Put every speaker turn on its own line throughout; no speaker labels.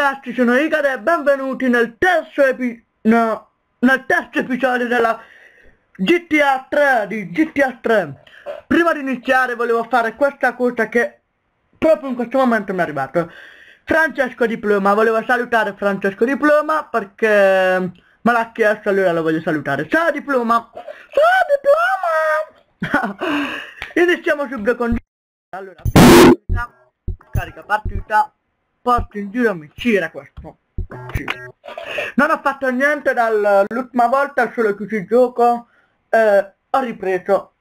ragazzi, sono Igare e benvenuti nel terzo, epi no, nel terzo episodio della GTA 3 di GTA 3. Prima di iniziare volevo fare questa cosa che proprio in questo momento mi è arrivato. Francesco Diploma, volevo salutare Francesco Diploma perché me l'ha chiesto allora lo voglio salutare. Ciao Diploma! Ciao Diploma! Iniziamo subito con... Allora, carica partita porto in giro mi gira questo sì. non ho fatto niente dall'ultima volta solo chiuso il gioco eh, ho ripreso.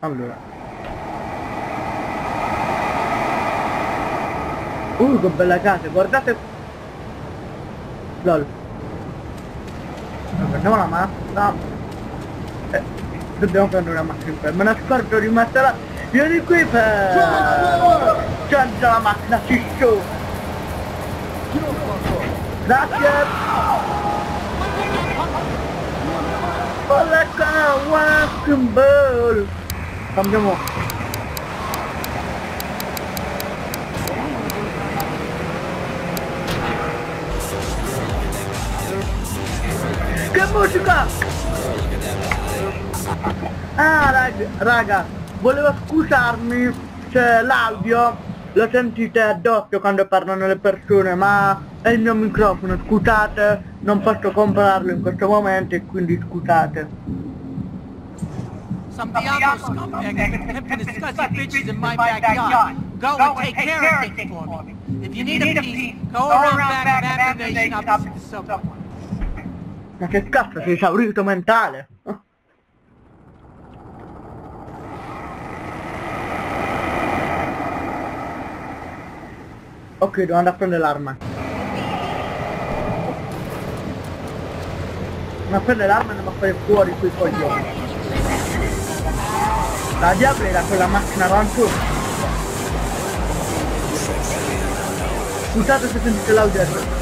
Allora. Uh che bella casa guardate. Lol. Prendiamo la macchina eh, dobbiamo prendere una macchina per me ne scordo di metterla Biorę gripę! Jump zamak na ciszczu! Zaciep! Poleka Come bol! Tam Come on, Kamuszka! A, raga! raga. Volevo scusarmi se l'audio lo sentite addosso quando parlano le persone ma è il mio microfono scusate non posso comprarlo in questo momento e quindi scusate
Some Diablo scumbag has been pimping his scuzzy bitches in my backyard. Go and take care of things for me. If you need a piece, go around back of Aggravation, I'll visit someone.
Ma che cazzo sei esaurito mentale? Ok, devo andare a prendere l'arma. Ma prendere l'arma e andiamo a fare fuori quei coglioni. La diavolo era quella macchina avanti. Scusate se sentite l'audio.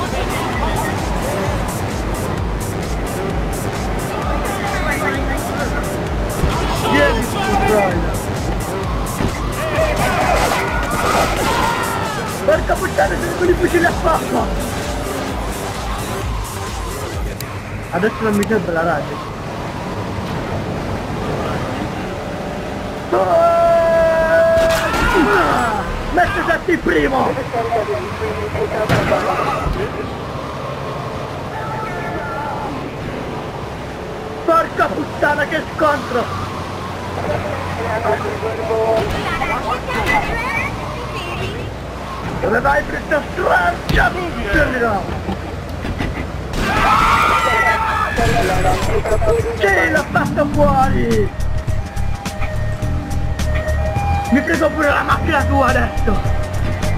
Porca puttana, sono con i fucili a pappa! Adesso non mi serve la radio. Ah! Metti sette primo! Porca puttana che scontro! Dove vai brutta strancia? Termina! Sì, l'ho fatto fuori! Mi prego pure la macchina tua adesso!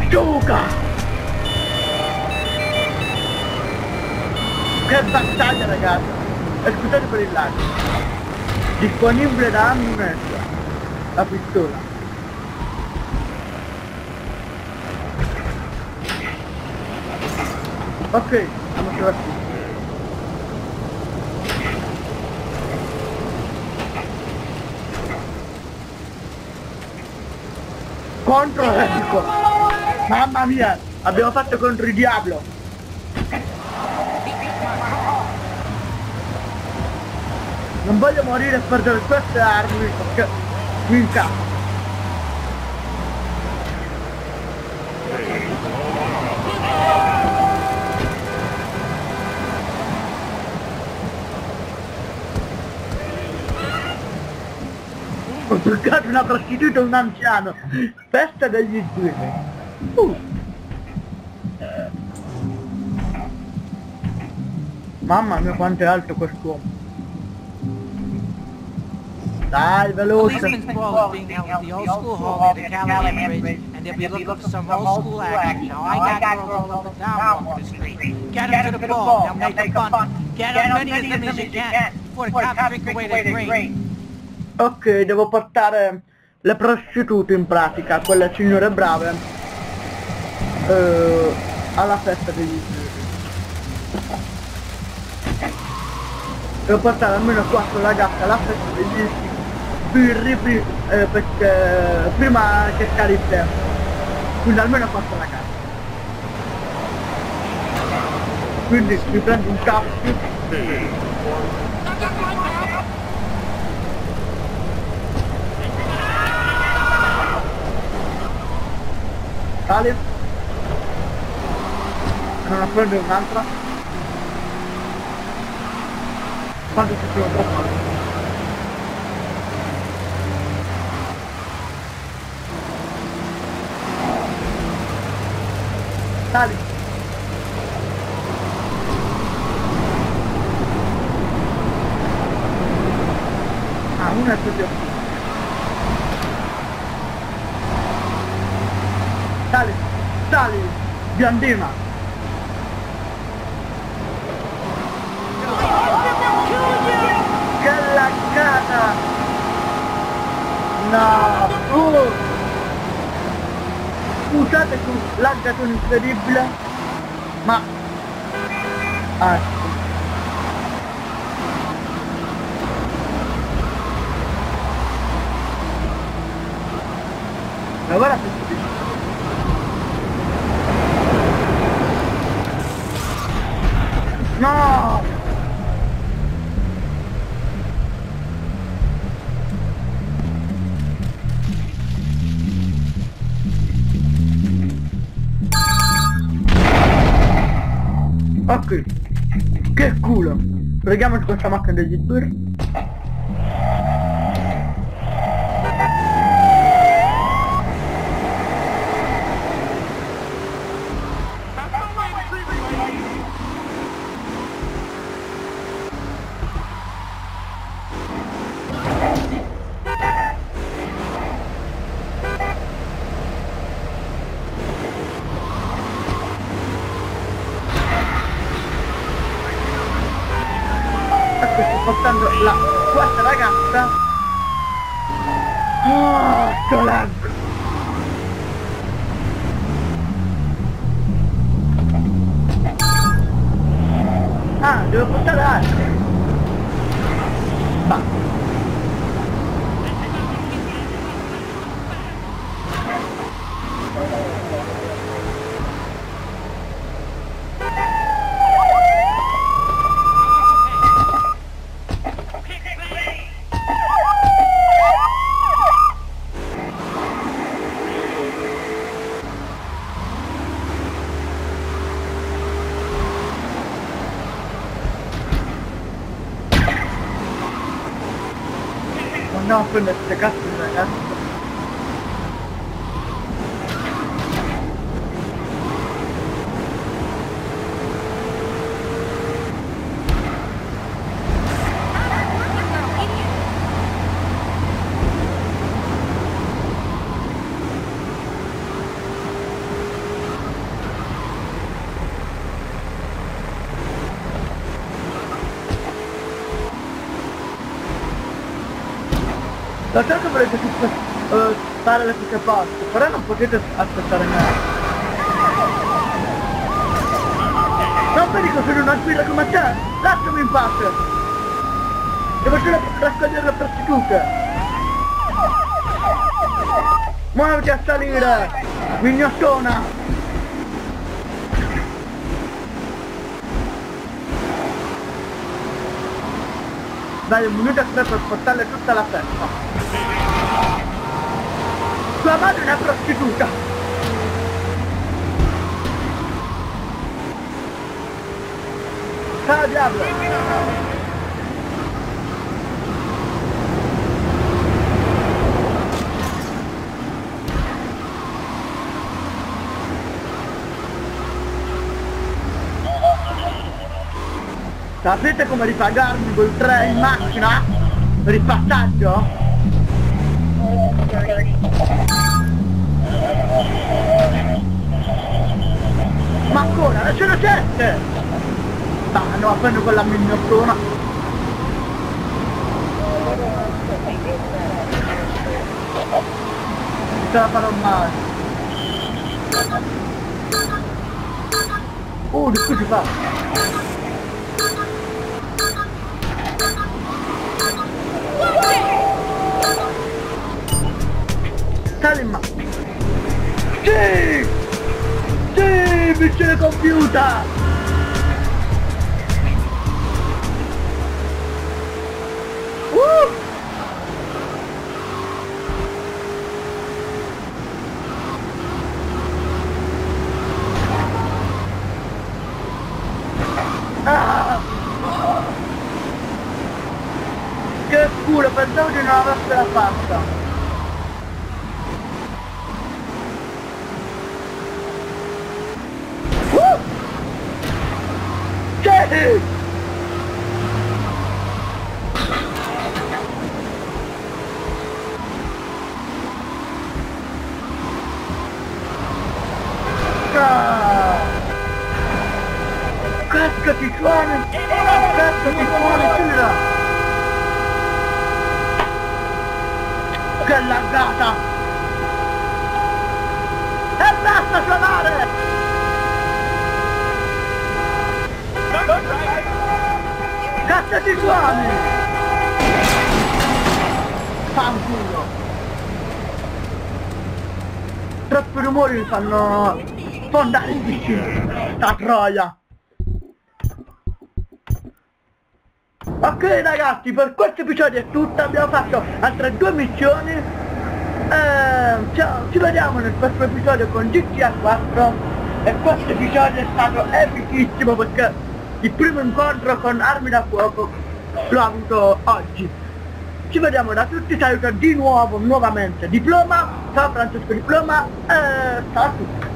Giuca! Che battaglia ragazzi! E scusate per il lag! Disponibile da anni e mezzo! La pistola! Ok, andiamo sulla. Contro Enrico! Mamma mia! Abbiamo fatto contro il diavolo! Non voglio morire e perdere queste armi perché mi incazzo! Ho toccato una prostituta un anziano. Festa degli due. Uh. Mamma mia quanto è alto quest'uomo. Dai, veloce. Ok, devo portare le prostitute in pratica, quelle signore brave, eh, alla festa degli. Devo portare almeno 4 ragazze alla festa degli sbirri pri- eh, perché prima che scali il tempo. Quindi almeno 4 ragazze. Quindi mi prendo un taxi Sali. Non a prendere un'altra. Quanto ci sono troppo? Sali. Ah, una è proprio Sali, sali, biondina. Che laccata! No, uh. Scusate su l'aggato incredibile, ma... Ah, Ma guarda che No! Che culo! Preghiamoci questa macchina degli sbirri. Ecco, portando la quarta ragazza. Oh, lag. Ah, devo portare altri. Ma. Andiamo a prendere queste cazzo Da certo volete tutto, eh, fare le tutte parti, però non potete aspettare me. Non vedi che sono una sfida come te? Lasciami in pace! Devo solo raccogliere le prostitute! Muoviti a salire! Mignottona! Dai un minuto e tre per portarle tutta la festa. Tua madre è una prostituta! Ciao diavolo! Sapete come ripagarmi col 3 in macchina? Per il passaggio? Ma ancora, adesso ne sette! Ma andiamo a prendere quella mignottona. Non ce la farò mai. Oh, di qui si fa. In mano. Sì! Sì, missione compiuta! Uh! Ah! Che culo, pensavo di non avercela fatta! Basta suonare! Cazzo ti suoni! Fanculo! Troppi rumori mi fanno sfondare il vicino! Sta troia! Ok ragazzi, per questo episodio è tutto, abbiamo fatto altre due missioni. Eh, ci vediamo nel prossimo episodio con GTA 4 e questo episodio è stato epicissimo perché il primo incontro con armi da fuoco l'ho avuto oggi. Ci vediamo da tutti, saluto di nuovo, nuovamente Diploma, ciao Francesco Diploma e ciao a tutti.